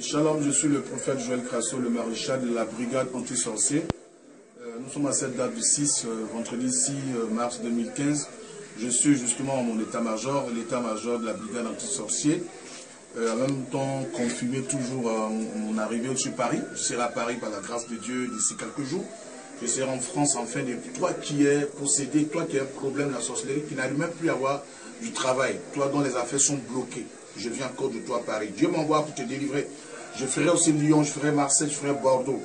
Shalom, je suis le prophète Joël Crasso, le maréchal de la brigade anti-sorcier. Euh, nous sommes à cette date du 6, euh, vendredi 6 euh, mars 2015. Je suis justement en mon état-major, l'état-major de la brigade anti-sorcier. en même temps, confirmé toujours mon arrivée sur Paris. Je serai à Paris par la grâce de Dieu d'ici quelques jours. Je serai en France enfin. de toi qui es possédé, toi qui as un problème de la sorcellerie, qui n'arrive même plus à avoir du travail, toi dont les affaires sont bloquées. Je viens encore de toi à Paris. Dieu m'envoie pour te délivrer. Je ferai aussi Lyon, je ferai Marseille, je ferai Bordeaux.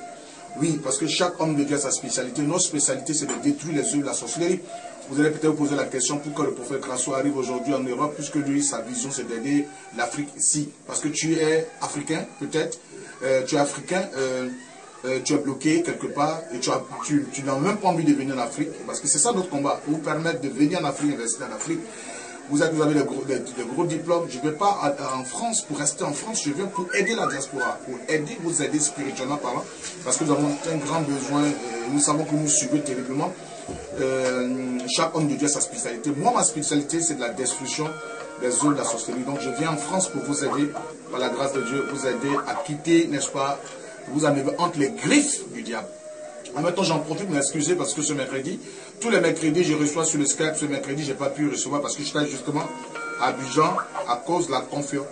Oui, parce que chaque homme de Dieu a sa spécialité. Notre spécialité, c'est de détruire les œuvres de la sorcellerie. Vous allez peut-être vous poser la question pourquoi le prophète Crasso arrive aujourd'hui en Europe, puisque lui, sa vision, c'est d'aider l'Afrique ici. Parce que tu es africain, peut-être. Euh, tu es africain, euh, euh, tu es bloqué quelque part, et tu, n'as même pas envie de venir en Afrique. Parce que c'est ça notre combat, vous permettre de venir en Afrique, rester en Afrique. Vous avez, les gros, diplômes. Je ne vais pas en France pour rester en France. Je viens pour aider la diaspora, pour aider, vous aider spirituellement. Parce que nous avons un grand besoin. nous savons que nous subissons terriblement. Euh, chaque homme de Dieu a sa spécialité. Moi, ma spécialité, c'est de la destruction des zones de la sorcellerie. Donc, je viens en France pour vous aider, par la grâce de Dieu, vous aider à quitter, n'est-ce pas, vous enlever entre les griffes du diable. En même temps, j'en profite pour m'excuser parce que ce mercredi, tous les mercredis, je reçois sur le Skype. Ce mercredi, je n'ai pas pu recevoir parce que je j'étais justement à Abidjan à cause de la conférence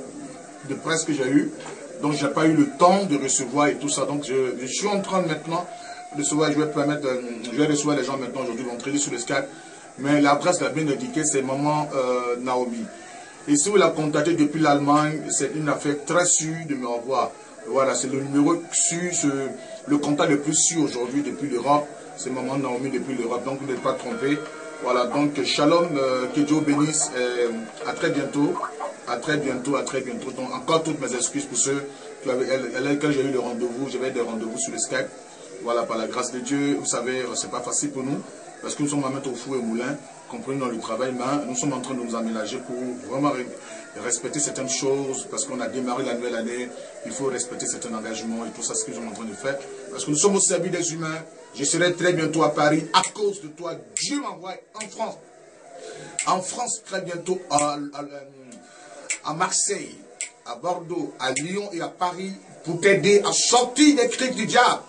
de presse que j'ai eue. Donc, je n'ai pas eu le temps de recevoir et tout ça. Donc, je, suis en train maintenant de recevoir. Je vais permettre, je vais recevoir les gens maintenant aujourd'hui, vendredi sur le Skype. Mais l'adresse l'a bien indiqué, c'est Maman euh, Naomi. Et si vous la contactez depuis l'Allemagne, c'est une affaire très sûre de me revoir. Voilà, c'est le numéro sûr, le contact le plus sûr aujourd'hui depuis l'Europe. C'est Maman Naomi depuis l'Europe, donc n'êtes pas trompé. Voilà, donc shalom, euh, que Dieu bénisse. Euh, à très bientôt. À très bientôt, à très bientôt. Donc encore toutes mes excuses pour ceux avaient, quand j'ai eu le rendez-vous, j'avais des rendez-vous sur le Skype. Voilà, par la grâce de Dieu, vous savez, c'est pas facile pour nous, parce que nous sommes à mettre au four et au moulin, comprenez dans le travail, mais nous sommes en train de nous aménager pour vraiment respecter certaines choses, parce qu'on a démarré la nouvelle année, il faut respecter certains engagements et tout ça, ce que nous sommes en train de faire. Parce que nous sommes au service des humains. Je serai très bientôt à Paris à cause de toi. Dieu m'envoie en France. En France, très bientôt à, à, Marseille, à Bordeaux, à Lyon et à Paris pour t'aider à sortir des cris du diable.